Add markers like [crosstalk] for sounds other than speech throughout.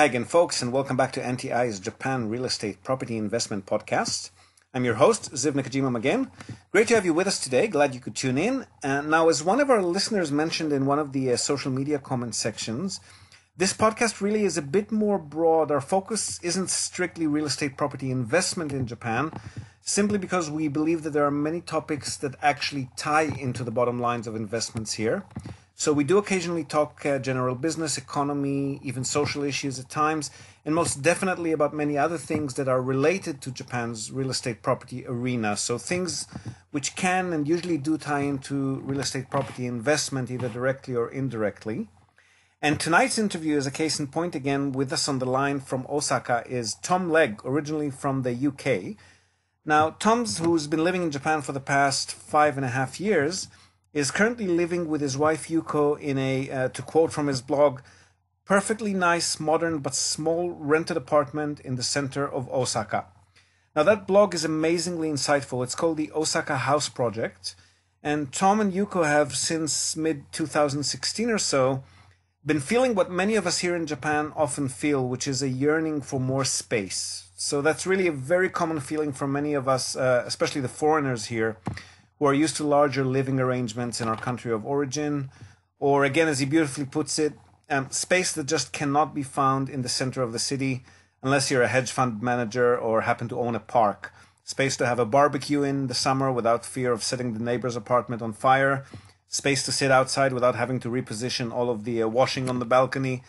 Hi again, folks, and welcome back to NTI's Japan Real Estate Property Investment Podcast. I'm your host, Ziv Nakajima again. Great to have you with us today. Glad you could tune in. Uh, now, as one of our listeners mentioned in one of the uh, social media comment sections, this podcast really is a bit more broad. Our focus isn't strictly real estate property investment in Japan, simply because we believe that there are many topics that actually tie into the bottom lines of investments here. So we do occasionally talk uh, general business, economy, even social issues at times, and most definitely about many other things that are related to Japan's real estate property arena. So things which can and usually do tie into real estate property investment, either directly or indirectly. And tonight's interview is a case in point again with us on the line from Osaka is Tom Legge, originally from the UK. Now, Tom's, who's been living in Japan for the past five and a half years, is currently living with his wife Yuko in a, uh, to quote from his blog, perfectly nice, modern, but small rented apartment in the center of Osaka. Now, that blog is amazingly insightful. It's called the Osaka House Project. And Tom and Yuko have, since mid 2016 or so, been feeling what many of us here in Japan often feel, which is a yearning for more space. So, that's really a very common feeling for many of us, uh, especially the foreigners here who are used to larger living arrangements in our country of origin, or again, as he beautifully puts it, um, space that just cannot be found in the center of the city unless you're a hedge fund manager or happen to own a park. Space to have a barbecue in the summer without fear of setting the neighbor's apartment on fire. Space to sit outside without having to reposition all of the uh, washing on the balcony.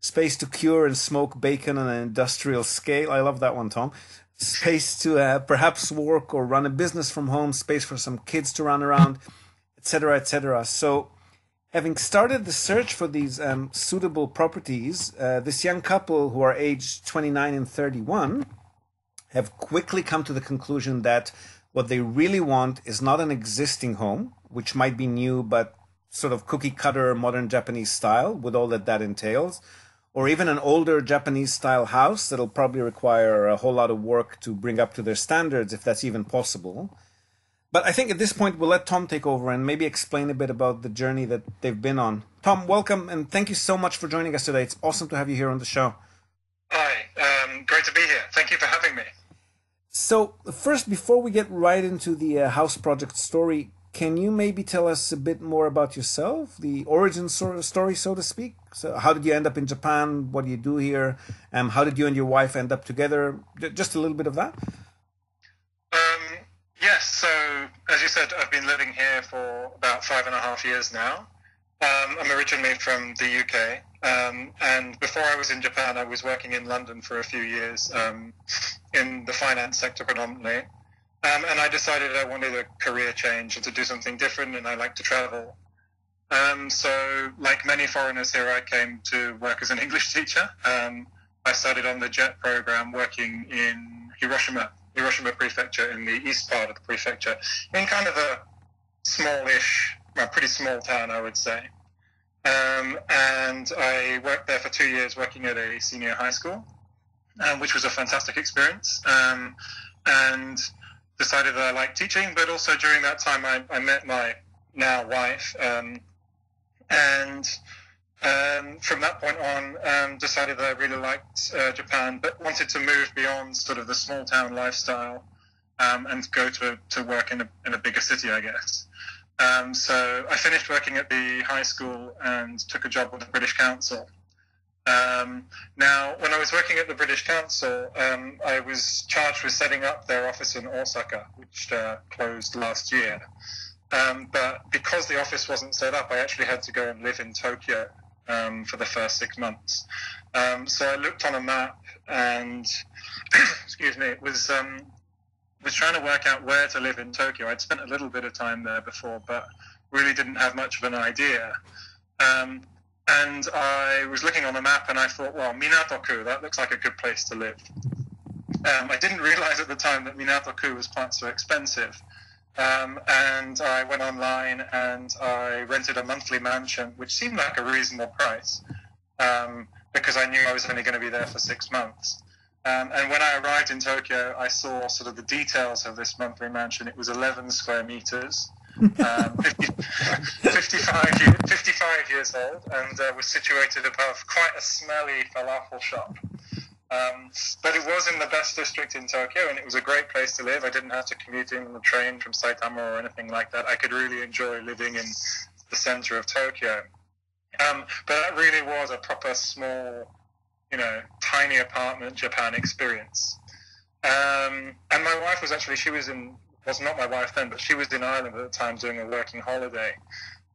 Space to cure and smoke bacon on an industrial scale. I love that one, Tom space to uh, perhaps work or run a business from home, space for some kids to run around, etc., etc. So, having started the search for these um, suitable properties, uh, this young couple who are aged 29 and 31 have quickly come to the conclusion that what they really want is not an existing home, which might be new but sort of cookie cutter modern Japanese style with all that that entails or even an older Japanese style house that'll probably require a whole lot of work to bring up to their standards, if that's even possible. But I think at this point we'll let Tom take over and maybe explain a bit about the journey that they've been on. Tom, welcome and thank you so much for joining us today. It's awesome to have you here on the show. Hi, um, great to be here. Thank you for having me. So, first, before we get right into the uh, house project story, can you maybe tell us a bit more about yourself, the origin story, so to speak? So, how did you end up in Japan? What do you do here? Um, how did you and your wife end up together? Just a little bit of that. Um, yes. So, as you said, I've been living here for about five and a half years now. Um, I'm originally from the UK, um, and before I was in Japan, I was working in London for a few years um, in the finance sector predominantly. Um, and I decided I wanted a career change and to do something different, and I like to travel. Um, so, like many foreigners here, I came to work as an [laughs] English teacher. Um, I started on the JET program working in Hiroshima, Hiroshima Prefecture, in the east part of the prefecture, in kind of a smallish, well, pretty small town, I would say. Um, and I worked there for two years, working at a senior high school, um, which was a fantastic experience. Um, and decided that I liked teaching, but also during that time I, I met my now wife, um, and um, from that point on um, decided that I really liked uh, Japan, but wanted to move beyond sort of the small town lifestyle um, and go to, to work in a, in a bigger city, I guess. Um, so I finished working at the high school and took a job with the British Council um, now, when I was working at the British Council, um, I was charged with setting up their office in Osaka, which uh, closed last year. Um, but because the office wasn't set up, I actually had to go and live in Tokyo um, for the first six months. Um, so I looked on a map and, [coughs] excuse me, it was um, was trying to work out where to live in Tokyo. I'd spent a little bit of time there before, but really didn't have much of an idea. Um, and I was looking on the map and I thought, well, Minatoku, that looks like a good place to live. Um, I didn't [laughs] realize at the time that Minatoku was quite so expensive. Um, and I went online and I rented a monthly mansion, which seemed like a reasonable price um, because I knew I was only going to be there for six months. Um, and when I arrived in Tokyo, I saw sort of the details of this monthly mansion. It was 11 square meters. Um, 50, 55, year, 55, years old, and uh, was situated above quite a smelly falafel shop. Um, but it was in the best district in Tokyo, and it was a great place to live. I didn't have to commute in on the train from Saitama or anything like that. I could really enjoy living in the center of Tokyo. Um, but that really was a proper small, you know, tiny apartment Japan experience. Um, and my wife was actually, she was in, was not my wife then, but she was in Ireland at the time doing a working holiday.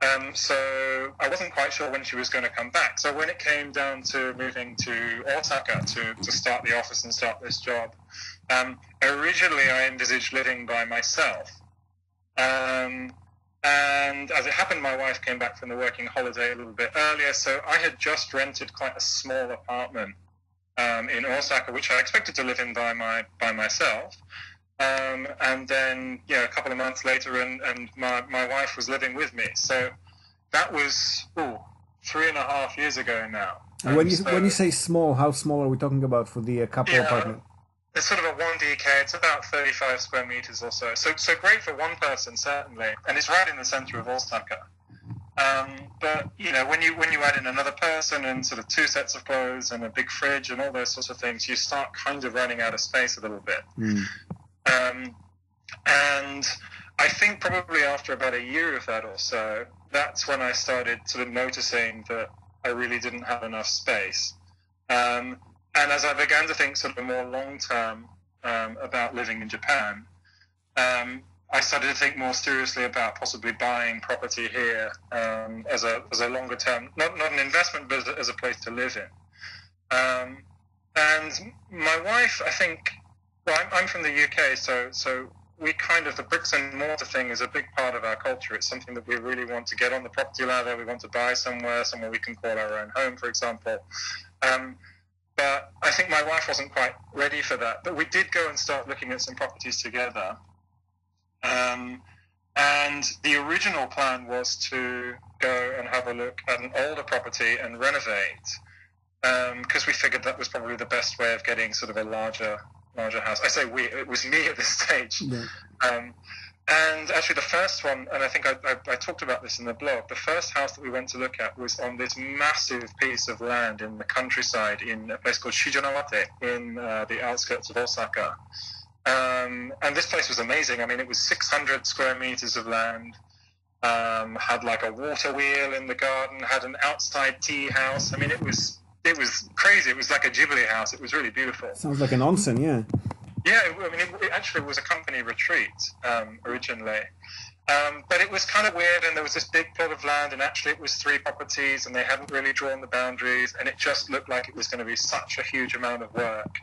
Um, so I wasn't quite sure when she was going to come back. So when it came down to moving to Osaka to, to start the office and start this job, um, originally I envisaged living by myself. Um, and as it happened, my wife came back from the working holiday a little bit earlier, so I had just rented quite a small apartment um, in Osaka, which I expected to live in by my by myself. Um, and then, you know, a couple of months later, and, and my, my wife was living with me. So that was ooh, three and a half years ago now. And when you so, when you say small, how small are we talking about for the uh, couple yeah, apartment? It's sort of a one DK. It's about 35 square meters or so. So so great for one person certainly, and it's right in the center of Osaka. Um, but you know, when you when you add in another person and sort of two sets of clothes and a big fridge and all those sorts of things, you start kind of running out of space a little bit. Mm. Um, and I think probably after about a year of that or so, that's when I started sort of noticing that I really didn't have enough space. Um, and as I began to think sort of more long term um, about living in Japan, um, I started to think more seriously about possibly buying property here um, as a as a longer term, not not an investment, but as a place to live in. Um, and my wife, I think, well, I'm, from the UK, so so we kind of the bricks and mortar thing is a big part of our culture. It's something that we really want to get on the property ladder. We want to buy somewhere, somewhere we can call our own home, for example. Um, but I think my wife wasn't quite ready for that. But we did go and start looking at some properties together. Um, and the original plan was to go and have a look at an older property and renovate, because um, we figured that was probably the best way of getting sort of a larger larger house. I say we; it was me at this stage. Yeah. Um, and actually, the first one, and I think I, I, I, talked about this in the blog, the first house that we went to look at was on this massive piece of land in the countryside in a place called Shijonawate in uh, the outskirts of Osaka. Um, and this place was amazing. I mean, it was 600 square meters of land, um, had like a water wheel in the garden, had an outside tea house. I mean, it was it was crazy. It was like a Ghibli house. It was really beautiful. Sounds like an onsen, yeah. Yeah, I mean, it, it actually was a company retreat um, originally. Um, but it was kind of weird, and there was this big plot of land, and actually it was three properties, and they hadn't really drawn the boundaries, and it just looked like it was going to be such a huge amount of work.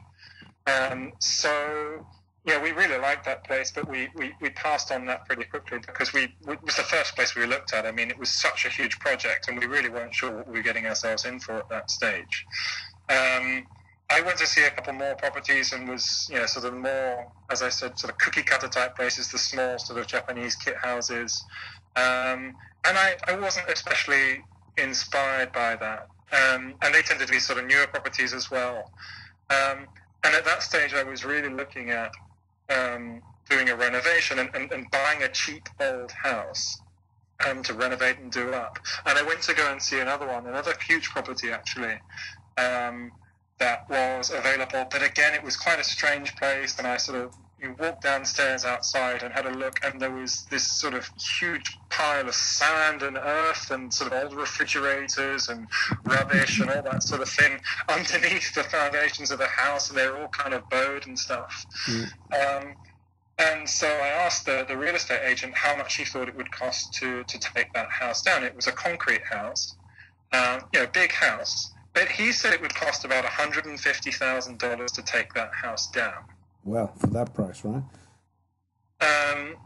Um, so yeah, we really liked that place, but we, we, we passed on that pretty quickly because we it was the first place we looked at. I mean, it was such a huge project, and we really weren't sure what we were getting ourselves in for at that stage. Um, I went to see a couple more properties and was, you know, sort of more, as I said, sort of cookie cutter type places, the small sort of Japanese kit houses. Um, and I, I wasn't especially inspired by that. Um, and they tended to be sort of newer properties as well. Um, and at that stage, I was really looking at um, doing a renovation and, and, and, buying a cheap old house um, to renovate and do up. And I went to go and see another one, another huge property actually, um, that was available. But again, it was quite a strange place, and I sort of you walked downstairs outside and had a look, and there was this sort of huge pile of sand and earth and sort of old refrigerators and rubbish and all that sort of thing [laughs] underneath the foundations of the house, and they were all kind of bowed and stuff. Mm. Um, and so I asked the, the real estate agent how much he thought it would cost to, to take that house down. It was a concrete house, um, you know, big house. But he said it would cost about $150,000 to take that house down. Well, for that price, right? Um,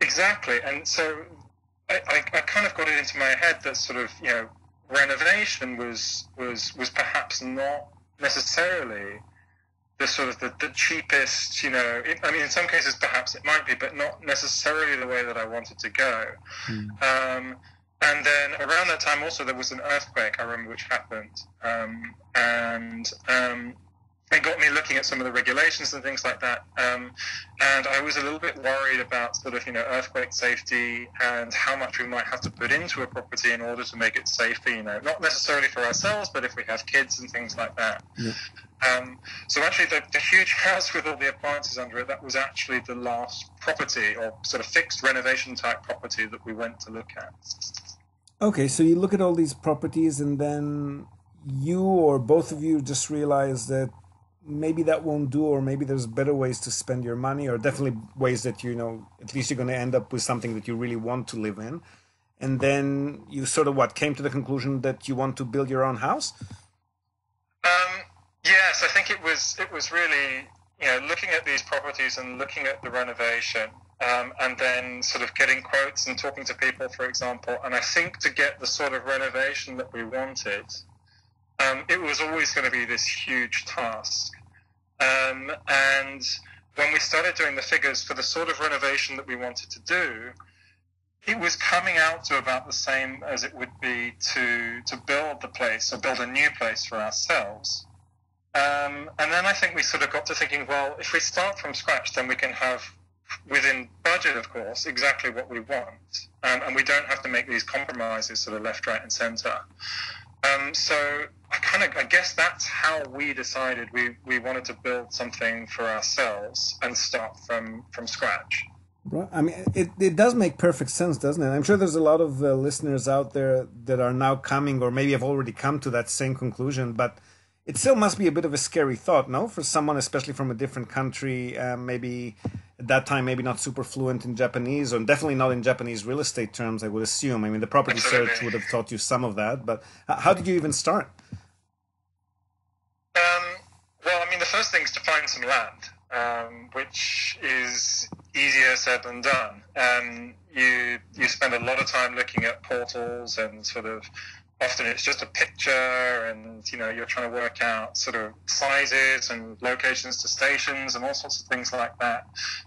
exactly. And so I, I, I, kind of got it into my head that sort of, you know, renovation was, was, was perhaps not necessarily the sort of the, the cheapest, you know, it, I mean, in some cases perhaps it might be, but not necessarily the way that I wanted to go. Mm. Um, and then around that time also there was an earthquake, I remember, which happened. Um, and um, it got me looking at some of the regulations and things like that. Um, and I was a little bit worried about sort of, you know, earthquake safety and how much we might have to put into a property in order to make it safer, you know, not necessarily for ourselves, but if we have kids and things like that. Yeah. Um, so actually the, the, huge [laughs] house with all the appliances under it, that was actually the last property or sort of fixed renovation type property that we went to look at. Okay, so you look at all these properties and then you or both of you just realize that maybe that won't do or maybe there's better ways to spend your money or definitely ways that you know at least you're going to end up with something that you really want to live in. And then you sort of what came to the conclusion that you want to build your own house? Um, yes i think it was it was really you know looking at these properties and looking at the renovation um, and then sort of getting quotes and talking to people for example. And i think to get the sort of renovation that we wanted um, it was always going to be this huge task. Um, and when we started doing the figures for the sort of renovation that we wanted to do, it was coming out to about the same as it would be to to build the place or build a new place for ourselves. Um, and then I think we sort of got to thinking, well, if we start from scratch, then we can have within budget, of course, exactly what we want, um, and we don't have to make these compromises sort of left, right, and centre. Um, so I kind of, I guess that's how we decided we, we wanted to build something for ourselves and start from, from scratch. Right. I mean, it, it does make perfect sense, doesn't it? I'm sure there's a lot of uh, listeners out there that are now coming or maybe have already come to that same conclusion, but it still must be a bit of a scary thought, no? For someone, especially from a different country, uh, maybe at that time, maybe not super fluent in Japanese, or definitely not in Japanese real estate terms, I would assume. I mean, the property search would have taught you some of that, but how did you even start? Um, well, I mean, the first thing is to find some land, um, which is easier said than done. Um, you you spend a lot of time looking at portals and sort of often it's just a picture and you know you're trying to work out sort of sizes and locations to stations and all sorts of things like that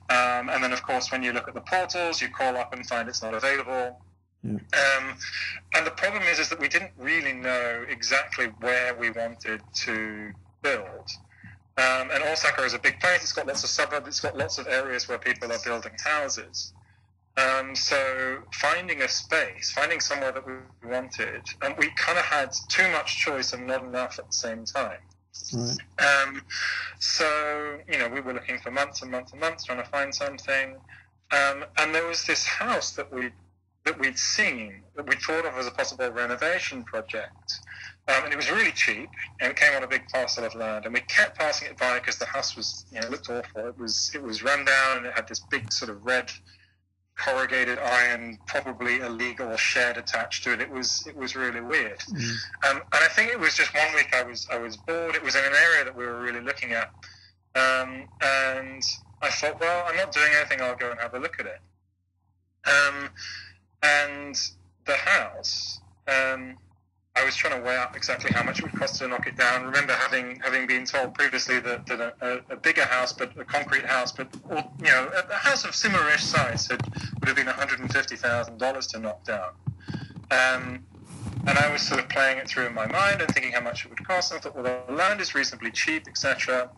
um, and then of course when you look at the portals you call up and find it's not available yeah. um, and the problem is is that we didn't really know exactly where we wanted to build um, and Osaka is a big place. It's got lots of suburbs. It's got lots of areas where people are building houses. Um, so finding a space, finding somewhere that we wanted, and we kind of had too much choice and not enough at the same time. Right. Um, so you know, we were looking for months and months and months trying to find something, um, and there was this house that we that we'd seen that we thought of as a possible renovation project. Um, and it was really cheap, and it came on a big parcel of land. And we kept passing it by because the house was, you know, looked awful. It was, it was run down, and it had this big sort of red corrugated iron, probably illegal shed attached to it. It was it was really weird. Mm. Um, and I think it was just one week I was I was bored. It was in an area that we were really looking at, um, and I thought, well, I'm not doing anything. I'll go and have a look at it. Um, and the house. Um, I was trying to weigh out exactly how much it would cost to knock it down. Remember having having been told previously that, that a, a, bigger house, but a concrete house, but you know a, house of similar-ish size had, would have been one hundred and fifty thousand dollars to knock down. Um, and I was sort of playing it through in my mind and thinking how much it would cost. And I thought, well, the land is reasonably cheap, etc.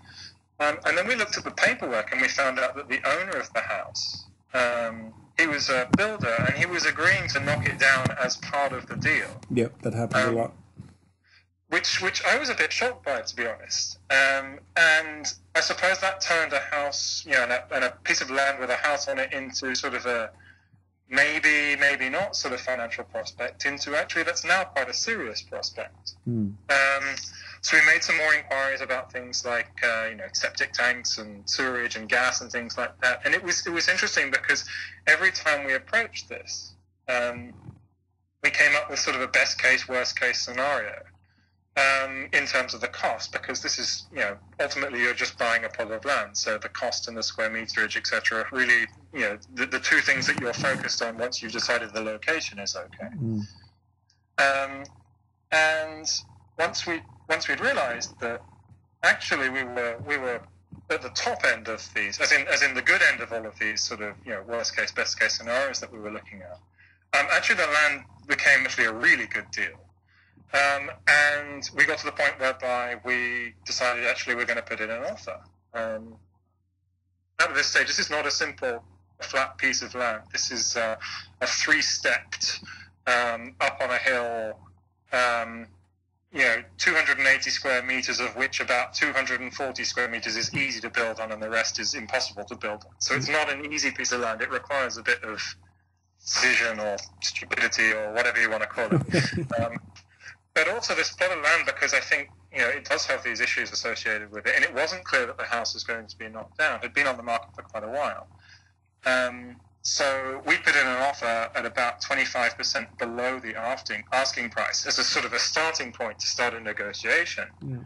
Um, and then we looked at the paperwork and we found out that the owner of the house um, he was a builder and he was agreeing to knock it down as part of the deal. Yep, that happens um, a lot. Which, which I was a bit shocked by, to be honest. Um, and I suppose that turned a house, you know, and a, and a, piece of land with a house on it into sort of a maybe, maybe not sort of financial prospect into actually that's now quite a serious prospect. Mm. Um, so we made some more inquiries about things like uh, you know septic tanks and sewerage and gas and things like that. And it was it was interesting because every time we approached this, um, we came up with sort of a best case, worst case scenario. Um, in terms of the cost, because this is, you know, ultimately you're just buying a plot of land, so the cost and the square meterage, etc., really, you know, the, the, two things that you're focused on once you've decided the location is okay. Mm. Um, and once we once we'd realised that actually we were we were at the top end of these, as in as in the good end of all of these sort of you know worst case, best case scenarios that we were looking at. Um, actually, the land became actually a really good deal. Um, and we got to the point whereby we decided actually we're going to put in an offer. Um, at this stage, this is not a simple flat piece of land. This is uh, a three-stepped um, up on a hill, um, you know, 280 square meters of which about 240 square meters is easy to build on, and the rest is impossible to build on. So it's not an easy piece of land. It requires a bit of vision or stupidity or whatever you want to call it. [laughs] um, but also this plot of land because I think you know it does have these issues associated with it, and it wasn't clear that the house was going to be knocked down. It had been on the market for quite a while. Um, so we put in an offer at about 25% below the asking, asking price as a sort of a starting point to start a negotiation. Yeah.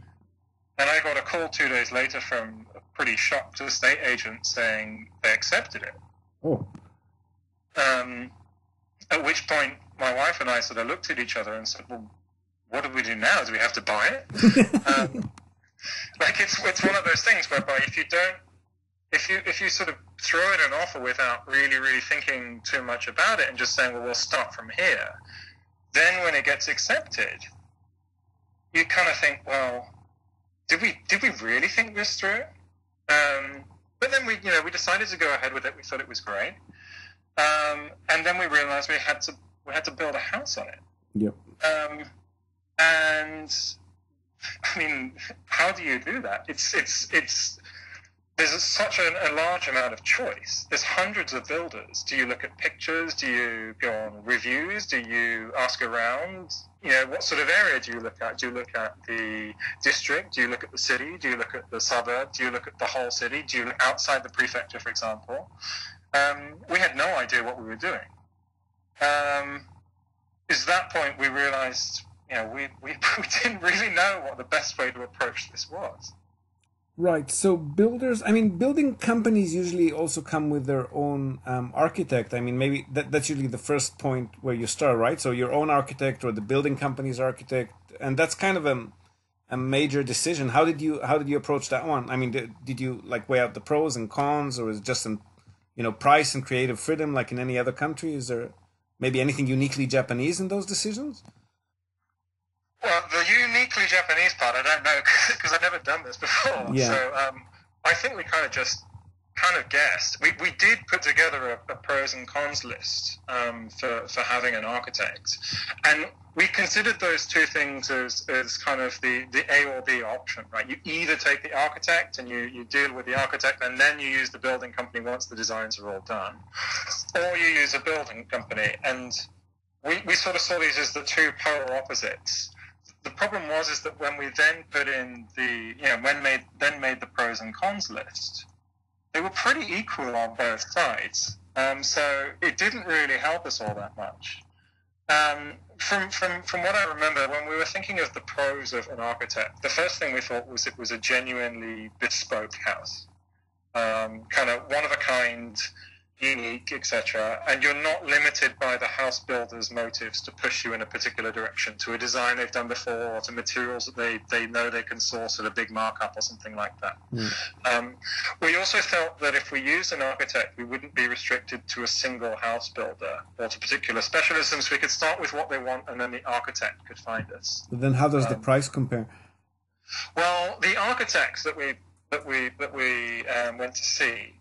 And I got a call two days later from a pretty shocked estate agent saying they accepted it. Oh. Um, at which point, my wife and I sort of looked at each other and said, "Well, what do we do now? Do we have to buy it?" [laughs] um, like it's it's one of those things whereby if you don't, if you if you sort of throw in an offer without really really thinking too much about it and just saying, "Well, we'll start from here," then when it gets accepted, you kind of think, "Well, did we did we really think this through?" Um, but then we you know we decided to go ahead with it. We thought it was great. Um, and then we realized we had to we had to build a house on it. Yep. Um, and I mean, [laughs] how do you do that? It's it's it's there's such a, a, large amount of choice. There's hundreds of builders. Do you look at pictures? Do you go on reviews? Do you ask around? You know, what sort of area do you look at? Do you look at the district? Do you look at the city? Do you look at the suburb? Do you look at the whole city? Do you look outside the prefecture, for example? um, we had no idea what we were doing. Um, is that point we realized, you know, we, we, [laughs] we didn't really know what the best way to approach this was. Right. So builders, I mean, building companies usually also come with their own um, architect. I mean, maybe that, that's usually the first point where you start, right? So your own architect or the building company's architect, and that's kind of a a major decision. How did you how did you approach that one? I mean, did, did you like weigh out the pros and cons, or is it just an you know, price and creative freedom like in any other country? Is there maybe anything uniquely Japanese in those decisions? Well, the uniquely Japanese part, I don't know [laughs] because I've never done this before. Yeah. So um, I think we kind of just kind of guessed. We, we did put together a, a pros and cons list um, for, for having an architect. And we considered those two things as, as kind of the, the A or B option, right? You either take the architect and you, you deal with the architect and then you use the building company once the designs are all done, or you use a building company. And we, we sort of saw these as the two polar opposites. The problem was is that when we then put in the, you know, when made, then made the pros and cons list, they were pretty equal on both sides. Um, so it didn't really help us all that much. Um, from, from, from what I remember, when we were thinking of the pros of an architect, the first thing we thought was it was a genuinely bespoke house. Um, kind of one of a kind, unique, etc. And you're not limited by the house builder's motives to push you in a particular direction, to a design they've done before, or to materials that they, they know they can source at a big markup or something like that. Mm. Um, we also felt that if we use an architect, we wouldn't be restricted to a single house builder or to particular specialisms. We could start with what they want, and then the architect could find us. But then, how does um, the price compare? Well, the architects that we that we that we um, went to see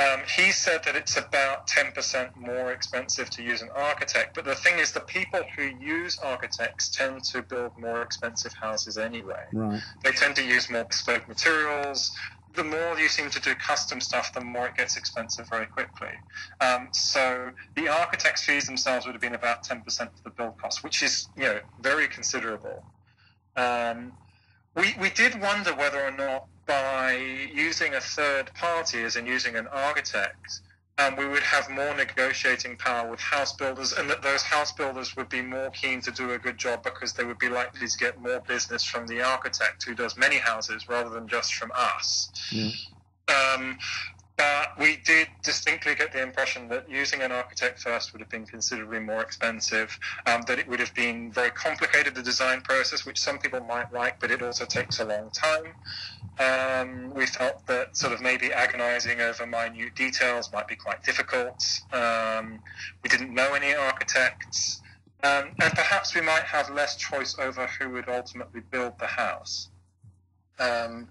um, he said that it's about 10% more expensive to use an architect. But the thing is, the people who use architects tend to build more expensive houses anyway. Right. They tend to use more bespoke materials. The more you seem to do custom stuff, the more it gets expensive very quickly. Um, so the architect's fees themselves would have been about 10% of the build cost, which is you know very considerable. Um, we, we did wonder whether or not by using a third party, as in using an architect, um, we would have more negotiating power with house builders, and that those house builders would be more keen to do a good job because they would be likely to get more business from the architect who does many houses rather than just from us. Yeah. Um, but we did distinctly get the impression that using an architect first would have been considerably more expensive, um, that it would have been very complicated, the design process, which some people might like, but it also takes a long time. Um, we felt that sort of maybe agonizing over minute details might be quite difficult. Um, we didn't know any architects. Um, and perhaps we might have less choice over who would ultimately build the house. Um,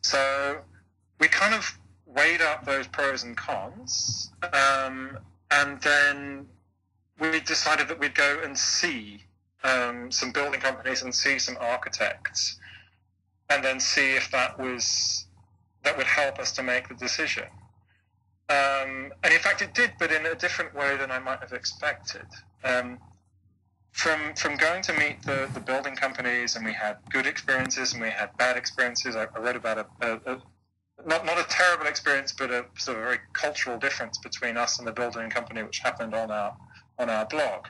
so we kind of weighed up those pros and cons, um, and then we decided that we'd go and see um, some building companies and see some architects, and then see if that was that would help us to make the decision. Um, and in fact, it did, but in a different way than I might have expected. Um, from from going to meet the, the building companies, and we had good experiences and we had bad experiences. I, I read about a, a, not not a terrible experience, but a sort of very cultural difference between us and the building company, which happened on our on our blog.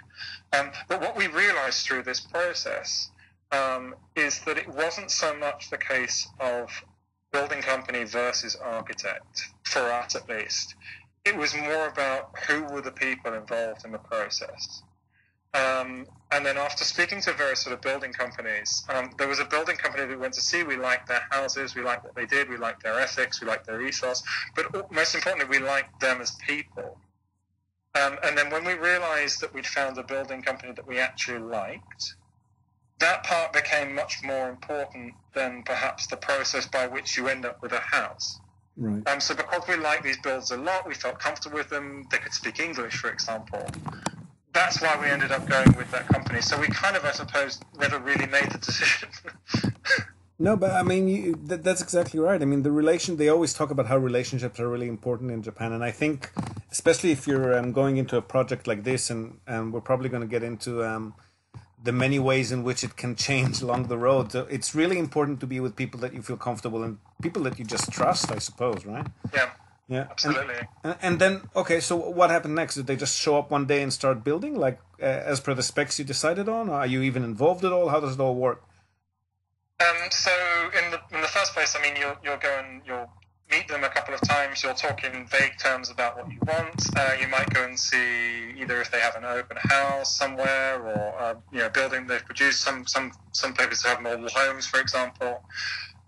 Um, but what we realised through this process um, is that it wasn't so much the case of building company versus architect, for us at least. It was more about who were the people involved in the process. Um, and then after speaking to various sort of building companies, um, there was a building company that we went to see. We liked their houses, we liked what they did, we liked their ethics, we liked their ethos, but most importantly, we liked them as people. Um, and then when we realized that we'd found a building company that we actually liked, that part became much more important than perhaps the process by which you end up with a house. Right. Um, so because we liked these builds a lot, we felt comfortable with them. They could speak English, for example. That's why we ended up going with that company. So we kind of, I suppose, never really made the decision. [laughs] no, but I mean, you, that, that's exactly right. I mean, the relation, they always talk about how relationships are really important in Japan. And I think, especially if you're um, going into a project like this, and, and we're probably going to get into um, the many ways in which it can change along the road. So it's really important to be with people that you feel comfortable and people that you just trust, I suppose, right? Yeah. Yeah, absolutely. And, and then, okay, so what happened next? Did they just show up one day and start building, like uh, as per the specs you decided on? Are you even involved at all? How does it all work? Um, so in the in the first place, I mean, you'll you'll go and you'll meet them a couple of times. You'll talk in vague terms about what you want. Uh, you might go and see either if they have an open house somewhere or uh, you know building they've produced. Some some some places have mobile homes, for example.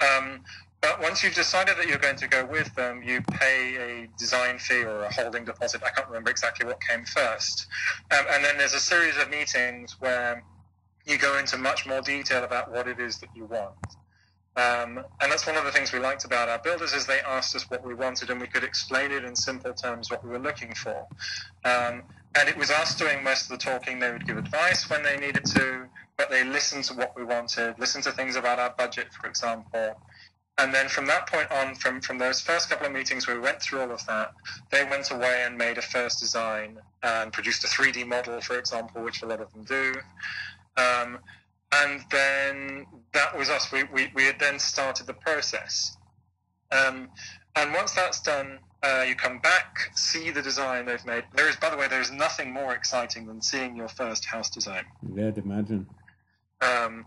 Um, but once you've decided that you're going to go with them, you pay a design fee or a holding deposit. I can't remember exactly what came first. Um, and then there's a series of meetings where you go into much more detail about what it is that you want. Um, and that's one of the things we liked about our builders is they asked us what we wanted and we could explain it in simple terms what we were looking for. Um, and it was us doing most of the talking. They would give advice when they needed to, but they listened to what we wanted, listened to things about our budget, for example. And then from that point on, from, from those first couple of meetings where we went through all of that, they went away and made a first design and produced a 3D model, for example, which a lot of them do. Um, and then that was us. We, we, we had then started the process. Um, and once that's done, uh, you come back, see the design they've made. There is, by the way, there is nothing more exciting than seeing your first house design. Yeah, I'd imagine. Um,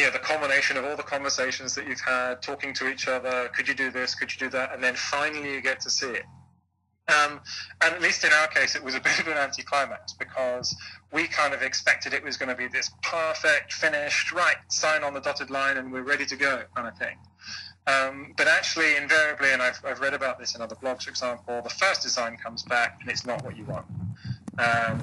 know, the culmination of all the conversations that you've had, talking to each other, could you do this, could you do that, and then finally you get to see it. Um, and at least in our case, it was a [laughs] bit of an anticlimax because we kind of expected it was going to be this perfect, finished, right, sign on the dotted line and we're ready to go kind of thing. Um, but actually, invariably, and I've, I've read about this in other blogs, for example, the first design comes back and it's not what you want. Um,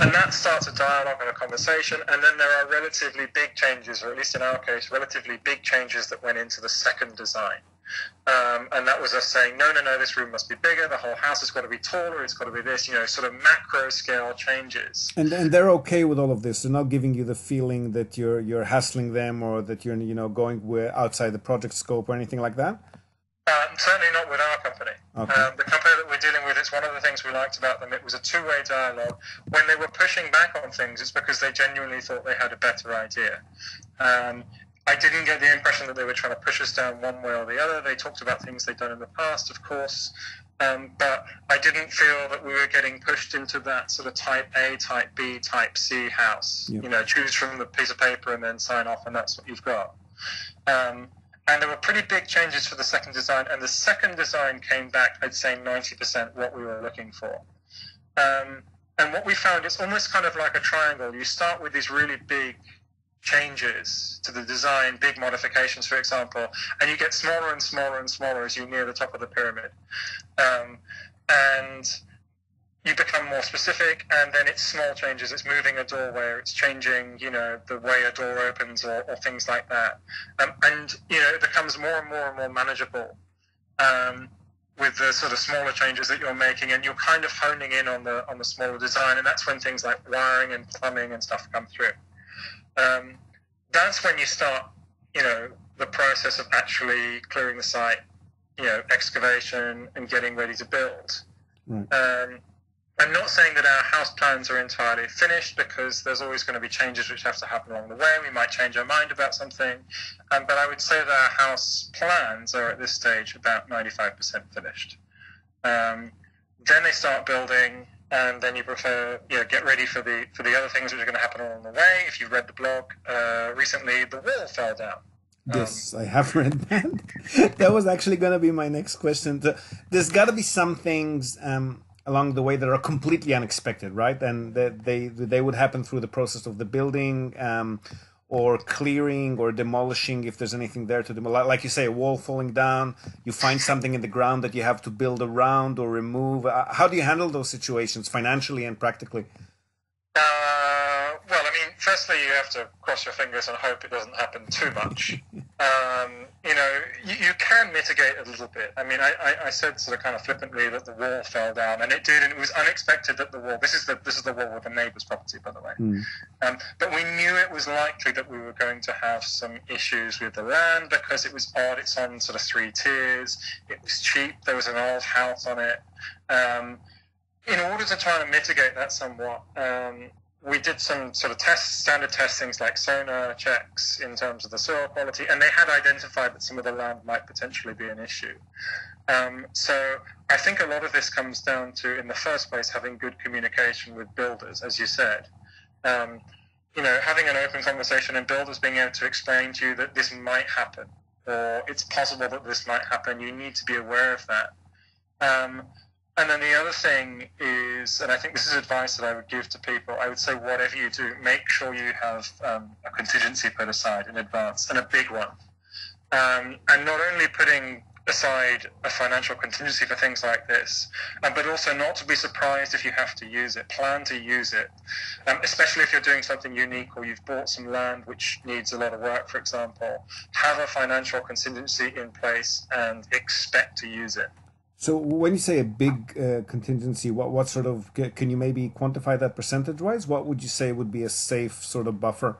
and that starts a dialogue and a conversation, and then there are relatively big changes, or at least in our case, relatively big changes that went into the second design. Um, and that was us saying, no, no, no, this room must be bigger. The whole house has got to be taller. It's got to be this, you know, sort of macro scale changes. And and they're okay with all of this. They're not giving you the feeling that you're you're hassling them or that you're you know going outside the project scope or anything like that. Um, certainly not with our company. Okay. Um, the company that we're dealing with, it's one of the things we liked about them. It was a two-way dialogue. When they were pushing back on things, it's because they genuinely thought they had a better idea. Um, I didn't get the impression that they were trying to push us down one way or the other. They talked about things they'd done in the past, of course, um, but I didn't feel that we were getting pushed into that sort of type A, type B, type C house. Yep. You know, choose from the piece of paper and then sign off, and that's what you've got. Um, and there were pretty big changes for the second design, and the second design came back, I'd say, 90% what we were looking for. Um, and what we found, it's almost kind of like a triangle. You start with these really big changes to the design, big modifications, for example, and you get smaller and smaller and smaller as you near the top of the pyramid. Um, and you become more specific, and then it's small changes. It's moving a doorway, or it's changing, you know, the way a door opens, or, or things like that. Um, and you know, it becomes more and more and more manageable um, with the sort of smaller changes that you're making, and you're kind of honing in on the on the smaller design. And that's when things like wiring and plumbing and stuff come through. Um, that's when you start, you know, the process of actually clearing the site, you know, excavation and getting ready to build. Right. Um, I'm not saying that our house plans are entirely finished because there's always going to be changes which have to happen along the way. We might change our mind about something, um, but I would say that our house plans are at this stage about 95% finished. Um, then they start building, and then you prefer, you know, get ready for the for the other things which are going to happen along the way. If you've read the blog uh, recently, the wall fell down. Yes, I have read that. [laughs] that was actually going to be my next question. There's got to be some things um, along the way that are completely unexpected, right? And that they they would happen through the process of the building, um, or clearing, or demolishing if there's anything there to demolish. Like you say, a wall falling down, you find something in the ground that you have to build around or remove. Uh, how do you handle those situations financially and practically? Uh, firstly, you have to cross your fingers and hope it doesn't happen too much. Um, you know, you, you, can mitigate a little bit. I mean, I, I, I, said sort of kind of flippantly that the wall fell down, and it did, and it was unexpected that the wall. This is the this is the wall with the neighbour's property, by the way. Mm. Um, but we knew it was likely that we were going to have some issues with the land because it was odd. It's on sort of three tiers. It was cheap. There was an old house on it. Um, in order to try and mitigate that somewhat, um, we did some sort of tests, standard test things like sonar checks in terms of the soil quality, and they had identified that some of the land might potentially be an issue. Um, so I think a lot of this comes down to, in the first place, having good communication with builders, as you said. Um, you know, having an open conversation and builders being able to explain to you that this might happen, or it's possible that this might happen. You need to be aware of that. Um, and then the other thing is, and I think this is advice that I would give to people, I would say whatever you do, make sure you have um, a contingency put aside in advance, and a big one. Um, and not only putting aside a financial contingency for things like this, um, but also not to be surprised if you have to use it. Plan to use it, um, especially if you're doing something unique or you've bought some land which needs a lot of work, for example. Have a financial contingency in place and expect to use it. So when you say a big uh, contingency, what what sort of can you maybe quantify that percentage wise? What would you say would be a safe sort of buffer?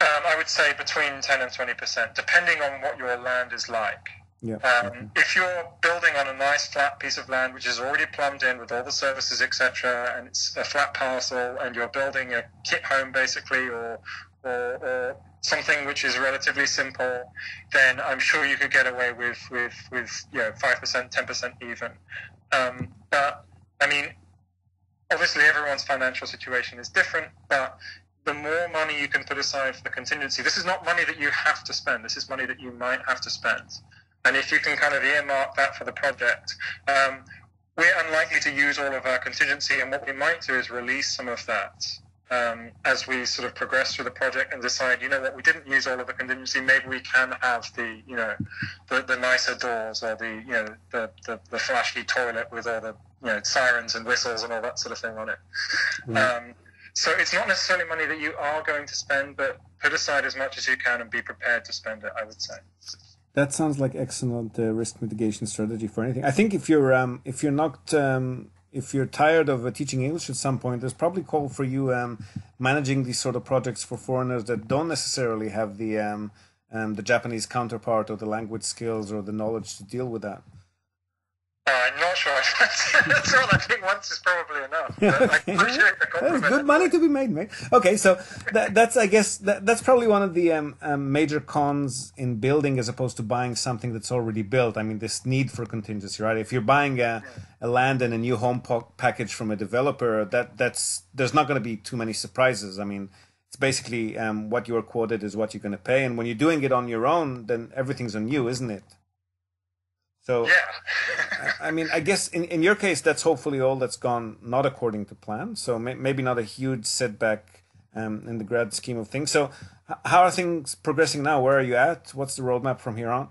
Um, I would say between ten and twenty percent, depending on what your land is like. Yeah. Um, okay. If you're building on a nice flat piece of land which is already plumbed in with all the services, etc., and it's a flat parcel, and you're building a kit home basically, or or, or something which is relatively simple, then I'm sure you could get away with with with you know five percent, ten percent even. Um, but I mean, obviously everyone's financial situation is different, but the more money you can put aside for the contingency, this is not money that you have to spend. This is money that you might have to spend, and if you can kind of earmark that for the project. Um, we're unlikely to use all of our contingency, and what we might do is release some of that um, as we sort of progress through the project and decide, you know what, we didn't use all of the contingency. Maybe we can have the, you know, the, the nicer doors or the, you know, the, the, the flashy toilet with all the, you know, sirens and whistles and all that sort of thing on it. Mm. Um, so it's not necessarily money that you are going to spend, but put aside as much as you can and be prepared to spend it. I would say. That sounds like excellent uh, risk mitigation strategy for anything. I think if you're um, if you're not um, if you're tired of uh, teaching English at some point, there's probably call for you um, managing these sort of projects for foreigners that don't necessarily have the um, um, the Japanese counterpart or the language skills or the knowledge to deal with that. Uh, I'm not sure. That's all. I think once is probably enough. okay. [laughs] There's good money to be made, mate. Okay, so that, that's I guess that, that's probably one of the um, um, major cons in building as opposed to buying something that's already built. I mean, this need for contingency, right? If you're buying a, a land and a new home po- package from a developer, that that's there's not going to be too many surprises. I mean, it's basically um, what you're quoted is what you're going to pay, and when you're doing it on your own, then everything's on you, isn't it? So yeah, I mean, I guess in, in your case, that's hopefully all that's gone not according to plan. So may, maybe not a huge setback um, in the grand scheme of things. So how are things progressing now? Where are you at? What's the roadmap from here on?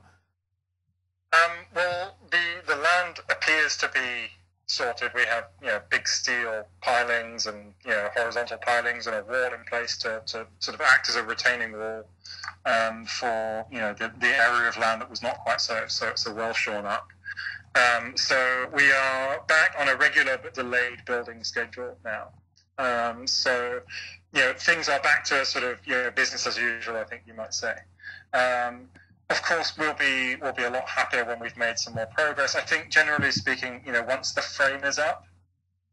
Um, well, the the land appears to be sorted. We have you know big steel pilings and you know horizontal pilings and a wall in place to, to sort of act as a retaining wall um, for you know the, the area of land that was not quite so so, so well shorn up. Um, so we are back on a regular but delayed building schedule now. Um, so you know things are back to sort of you know business as usual. I think you might say. Um, of course, we'll be we'll be a lot happier when we've made some more progress. I think, generally speaking, you know, once the frame is up,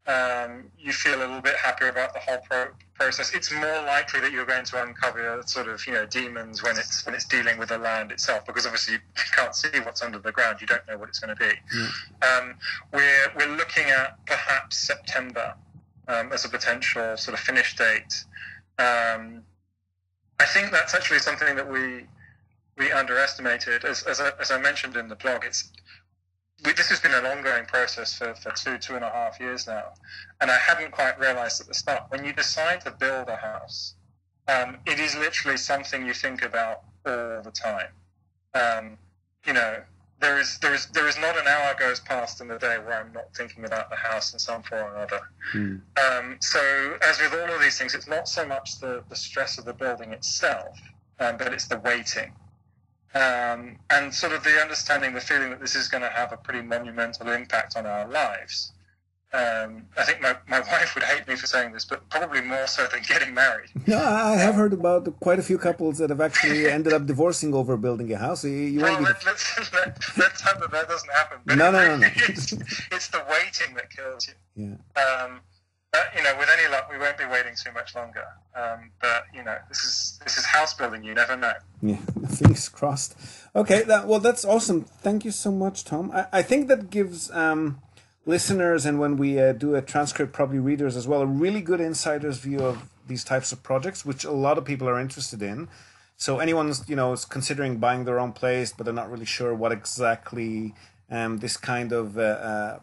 um, you feel a little bit happier about the whole pro- process. It's more likely that you're going to uncover sort of you know demons when it's when it's dealing with the land itself, because obviously you can't see what's under the ground. You don't know what it's going to be. Mm. Um, we're we're looking at perhaps September um, as a potential sort of finish date. Um, I think that's actually something that we we underestimated. As, as, I, as I mentioned in the blog, it's we, this has been an ongoing process for, for two, two and a half years now. And I hadn't quite realized at the start, when you decide to build a house, um, it is literally something you think about all the time. Um, you know, there is, there, is, there is not an hour goes past in the day where I'm not thinking about the house in some form or another. Mm. Um, so, as with all of these things, it's not so much the, the stress of the building itself, um, but it's the waiting um, and sort of the understanding, the feeling that this is going to have a pretty monumental impact on our lives. Um, I think my, my [laughs] wife would hate me for saying this, but probably more so than getting married. No, I have heard about quite a few couples that have actually [laughs] ended up divorcing over building a house. You, you well, let, us let's, [laughs] let, let's hope that that doesn't happen. But no, no, no, no. It's, it's, the waiting that kills you. Yeah. Um, you know, with any luck, we won't be waiting too much longer. Um, but you know, this is this is house building. You never know. Yeah, [laughs] fingers crossed. Okay, that, well, that's awesome. Thank you so much, Tom. I, I think that gives um, listeners and when we uh, do a transcript, probably readers as well, a really good insider's view of these types of projects, which a lot of people are interested in. So anyone's you know is considering buying their own place, but they're not really sure what exactly um, this kind of uh, uh,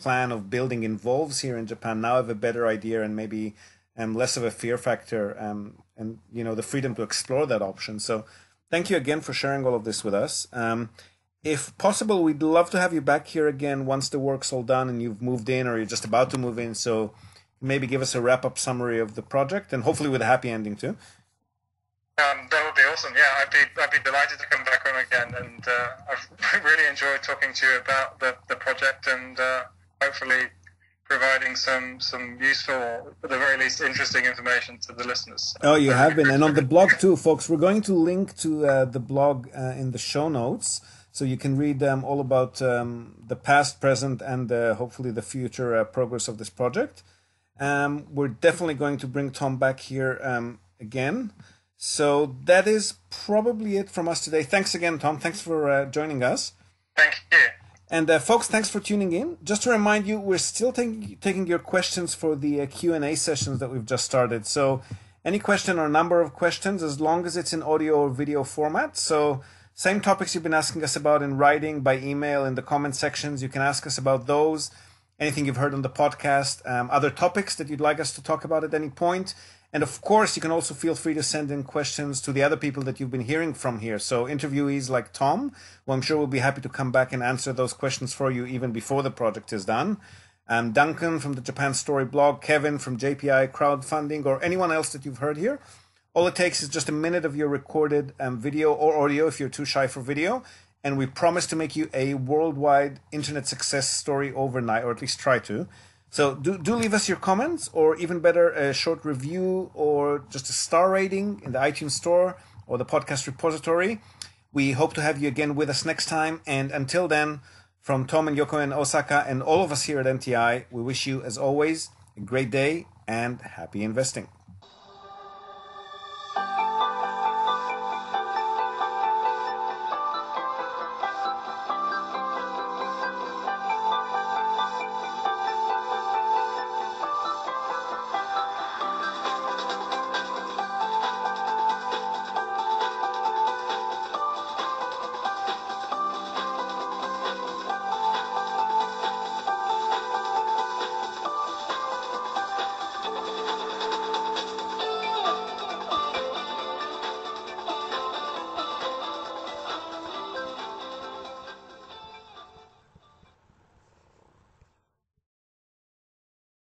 plan of building involves here in Japan now have a better idea and maybe um, less of a fear factor um, and you know the freedom to explore that option. So thank you again for sharing all of this with us. Um, if possible, we'd love to have you back here again once the work's all done and you've moved in or you're just about to move in. So maybe give us a wrap up summary of the project and hopefully with a happy ending too. Um, that would be awesome. Yeah, I'd be I'd be delighted to come back on again, and uh, I've [laughs] really enjoyed talking to you about the, the project and. Uh, hopefully providing some some useful, at the very least, interesting information to the listeners. Oh, you have been, and on the blog too, folks. We're going to link to uh, the blog uh, in the show notes, so you can read um, all about um, the past, present, and uh, hopefully the future uh, progress of this project. Um, we're definitely going to bring Tom back here um, again. So that is probably it from us today. Thanks again, Tom. Thanks for uh, joining us. Thank you. And uh, folks, thanks for tuning in. Just to remind you, we're still taking taking your questions for the uh, Q and A sessions that we've just started. So, any question or number of questions, as long as it's in audio or video format. So, same topics you've been asking us about in writing, by email, in the comment sections. You can ask us about those. Anything you've heard on the podcast, um, other topics that you'd like us to talk about at any point. And of course, you can also feel free to send in questions to the other people that you've been hearing from here. So, interviewees like Tom, who I'm sure will be happy to come back and answer those questions for you even before the project is done. Um, Duncan from the Japan Story blog, Kevin from JPI Crowdfunding, or anyone else that you've heard here. All it takes is just a minute of your recorded um, video or audio if you're too shy for video. And we promise to make you a worldwide internet success story overnight, or at least try to. So do, do leave us your comments, or even better, a short review or just a star rating in the iTunes Store or the podcast repository. We hope to have you again with us next time. And until then, from Tom and Yoko in Osaka and all of us here at NTI, we wish you, as always, a great day and happy investing.